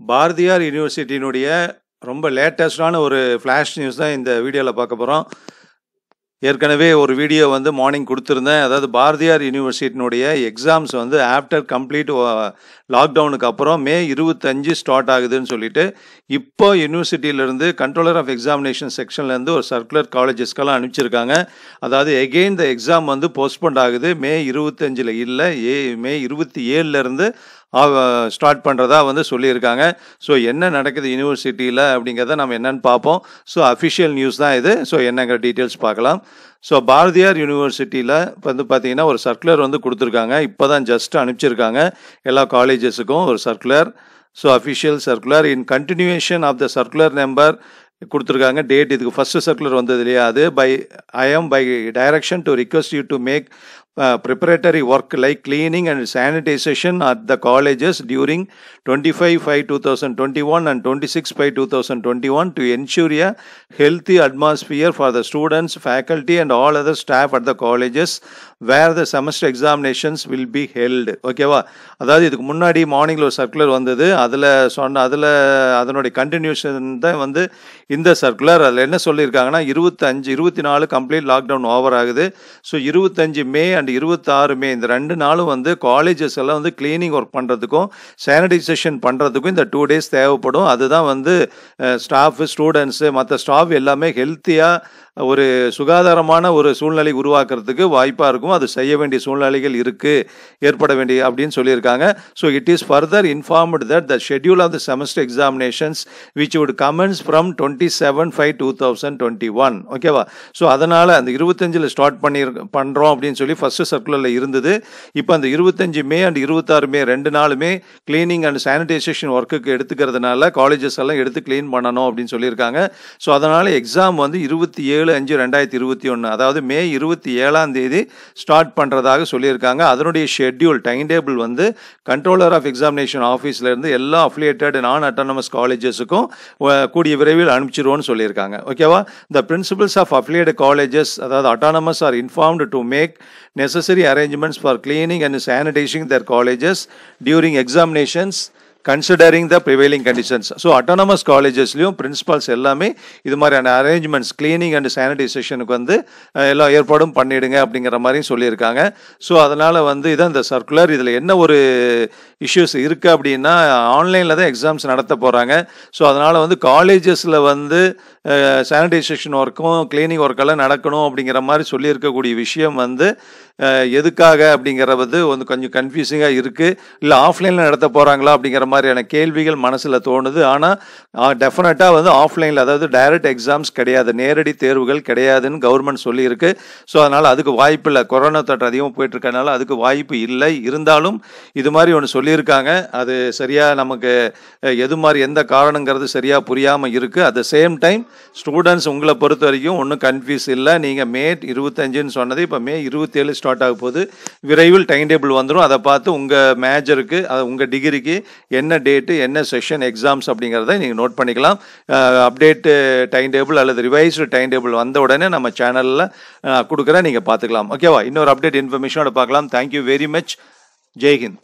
பாரதியார் யூனிவர்சிட்டியினுடைய ரொம்ப லேட்டஸ்டான ஒரு flash news தான் இந்த வீடியோவில் பார்க்க போகிறோம் ஏற்கனவே ஒரு வீடியோ வந்து மார்னிங் கொடுத்துருந்தேன். அதாவது பாரதியார் யூனிவர்சிட்டினுடைய எக்ஸாம்ஸ் வந்து ஆஃப்டர் கம்ப்ளீட் லாக்டவுனுக்கு அப்புறம் மே இருபத்தஞ்சு ஸ்டார்ட் ஆகுதுன்னு சொல்லிட்டு இப்போ யூனிவர்சிட்டியிலேருந்து கண்ட்ரோலர் ஆஃப் எக்ஸாமினேஷன் செக்ஷன்லேருந்து ஒரு சர்க்குலர் காலேஜஸ்க்கெல்லாம் அனுப்பிச்சிருக்காங்க. அதாவது எகெயின் த எக்ஸாம் வந்து போஸ்ட்போண்ட் ஆகுது. மே இருபத்தஞ்சில் இல்லை ஏ மே இருபத்தி ஏழுலேருந்து ஸ்டார்ட் பண்ணுறதா வந்து சொல்லியிருக்காங்க. ஸோ என்ன நடக்குது யூனிவர்சிட்டியில் அப்படிங்கிறத நம்ம என்னென்னு பார்ப்போம். ஸோ அஃபிஷியல் நியூஸ் தான் இது. ஸோ என்னங்கிற டீட்டெயில்ஸ் பார்க்கலாம். ஸோ பாரதியார் யூனிவர்சிட்டியில் வந்து பார்த்தீங்கன்னா ஒரு சர்க்குலர் வந்து கொடுத்துருக்காங்க. இப்போ தான் ஜஸ்ட் அனுப்பிச்சிருக்காங்க. எல்லா காலேஜஸுக்கும் ஒரு circular so official circular in continuation of the circular number கொடுத்துருக்காங்க. டேட் இதுக்கு ஃபஸ்ட்டு சர்க்குலர் வந்தது இல்லையா? அது by I M by direction to request you to make uh, preparatory work like cleaning and sanitization at the colleges during 25 5 2021 and 26 5 2021 to ensure a healthy atmosphere for the students faculty and all other staff at the colleges where the semester examinations will be held ஓகேவா அதாவது இதுக்கு முன்னாடி மார்னிங்கில் ஒரு circular வந்தது அதில் சொன்ன அதில் அதனுடைய கண்டினியூஷன் தான் வந்து இந்த சர்க்குலர் அதில் என்ன சொல்லியிருக்காங்கன்னா இருபத்தஞ்சு இருபத்தி நாலு கம்ப்ளீட் லாக்டவுன் ஓவர் ஆகுது ஸோ இருபத்தஞ்சு மே அண்ட் அண்ட் இருபத்தாறுமே இந்த ரெண்டு நாளும் வந்து காலேஜஸ் எல்லாம் வந்து கிளீனிங் ஒர்க் பண்ணுறதுக்கும் சானிடைசேஷன் பண்ணுறதுக்கும் இந்த டூ டேஸ் தேவைப்படும். அதுதான் வந்து ஸ்டாஃப் ஸ்டூடெண்ட்ஸு மற்ற ஸ்டாஃப் எல்லாமே ஹெல்த்தியாக ஒரு சுகாதாரமான ஒரு சூழ்நிலை உருவாக்குறதுக்கு வாய்ப்பாக இருக்கும். அது செய்ய வேண்டிய சூழ்நிலைகள் இருக்குது ஏற்பட வேண்டிய அப்படின்னு சொல்லியிருக்காங்க. So it is further informed that the schedule of the semester examinations which would commence from twenty seven five two thousand twenty one ஓகேவா ஸோ அதனால் அந்த இருபத்தஞ்சில் ஸ்டார்ட் பண்ணி பண்ணுறோம் அப்படின்னு சொல்லி ஃபஸ்ட் ஃபஸ்ட்டு சர்க்குலரில் இருந்தது. இப்போ அந்த இருபத்தஞ்சு மே அண்ட் இருபத்தாறு மே ரெண்டு நாளுமே கிளீனிங் அண்ட் சானிடைசேஷன் ஒர்க்குக்கு எடுத்துக்கிறதுனால காலேஜஸ் எல்லாம் எடுத்து க்ளீன் பண்ணணும் அப்படின்னு சொல்லியிருக்காங்க. ஸோ அதனால் எக்ஸாம் வந்து இருபத்தி ஏழு அஞ்சு ரெண்டாயிரத்தி இருபத்தி ஒன்று அதாவது மே இருபத்தி ஏழாம் தேதி ஸ்டார்ட் பண்ணுறதாக சொல்லியிருக்காங்க. அதனுடைய ஷெட்யூல் டைம் டேபிள் வந்து கண்ட்ரோலர் ஆஃப் எக்ஸாமினேஷன் ஆஃபீஸ்லேருந்து எல்லா அஃபிலியேட்டட் நான் அட்டானமஸ் காலேஜஸுக்கும் கூடிய விரைவில் அனுப்பிச்சிருவோன்னு சொல்லியிருக்காங்க. ஓகேவா the principals of affiliate colleges அதாவது autonomous are informed to make necessary arrangements for cleaning and sanitizing their colleges during examinations considering the prevailing conditions so autonomous காலேஜஸ்லையும் principals எல்லாமே இது மாதிரியான அரேஞ்ச்மெண்ட்ஸ் கிளீனிங் அண்ட் சானிடைசேஷனுக்கு வந்து எல்லா ஏற்பாடும் பண்ணிடுங்க அப்படிங்கிற மாதிரியும் சொல்லியிருக்காங்க. ஸோ அதனால் வந்து இதான் இந்த சர்க்குலர் இதில் என்ன ஒரு இஷ்யூஸ் இருக்குது அப்படின்னா ஆன்லைனில் தான் எக்ஸாம்ஸ் நடத்த போகிறாங்க ஸோ அதனால் வந்து காலேஜஸில் வந்து சானிடைசேஷன் ஒர்க்கும் கிளீனிங் ஒர்க்கெல்லாம் நடக்கணும் அப்படிங்கிற மாதிரி சொல்லியிருக்கக்கூடிய விஷயம் வந்து எதுக்காக அப்படிங்கிறது வந்து கொஞ்சம் கன்ஃபியூசிங்காக இருக்குது இல்லை ஆஃப்லைனில் நடத்த போகிறாங்களா அப்படிங்கிற மாதிரியான கேள்விகள் மனசில் தோணுது. ஆனால் டெஃபினட்டாக வந்து ஆஃப்லைனில் அதாவது டைரக்ட் எக்ஸாம்ஸ் கிடையாது. நேரடி தேர்வுகள் கிடையாதுன்னு கவர்மெண்ட் சொல்லியிருக்கு. ஸோ அதனால் அதுக்கு வாய்ப்பு இல்லை. கொரோனா தொற்று அதிகமாக போயிட்டுருக்கனால அதுக்கு வாய்ப்பு இல்லை. இருந்தாலும் இது மாதிரி ஒன்று சொல்லியிருக்காங்க. அது சரியாக நமக்கு எது மாதிரி எந்த காரணங்கிறது சரியாக புரியாமல் இருக்குது at the same time students உங்களை பொறுத்த வரைக்கும் ஒன்றும் கன்ஃபியூஸ் இல்லை. நீங்கள் மே இருபத்தஞ்சுன்னு சொன்னது இப்போ மே இருபத்தேழு ஸ்டார்ட் ஆக போகுது. விரைவில் டைம் டேபிள் வந்துடும் அதை பார்த்து உங்கள் மேஜருக்கு உங்கள் டிகிரிக்கு என்ன டேட்டு என்ன செஷன் எக்ஸாம்ஸ் அப்படிங்கிறத நீங்கள் நோட் பண்ணிக்கலாம். அப்டேட்டு டைம் டேபிள் அல்லது ரிவைஸ்டு டைம் டேபிள் வந்த உடனே நம்ம சேனலில் கொடுக்குறேன் நீங்கள் பார்த்துக்கலாம். ஓகேவா இன்னொரு அப்டேட் இன்ஃபர்மேஷனோட பார்க்கலாம். தேங்க்யூ வெரி மச் ஜெய்ஹிந்த்